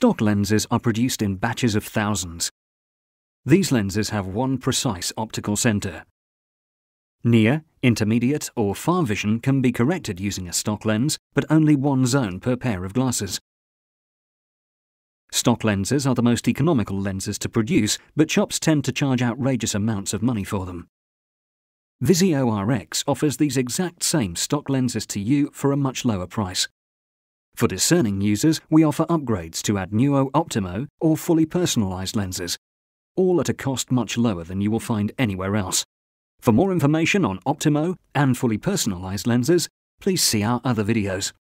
Stock lenses are produced in batches of thousands. These lenses have one precise optical centre. Near, intermediate or far vision can be corrected using a stock lens, but only one zone per pair of glasses. Stock lenses are the most economical lenses to produce, but shops tend to charge outrageous amounts of money for them. Visio-Rx offers these exact same stock lenses to you for a much lower price. For discerning users, we offer upgrades to Adnuo Optimo or fully personalised lenses, all at a cost much lower than you will find anywhere else. For more information on Optimo and fully personalised lenses, please see our other videos.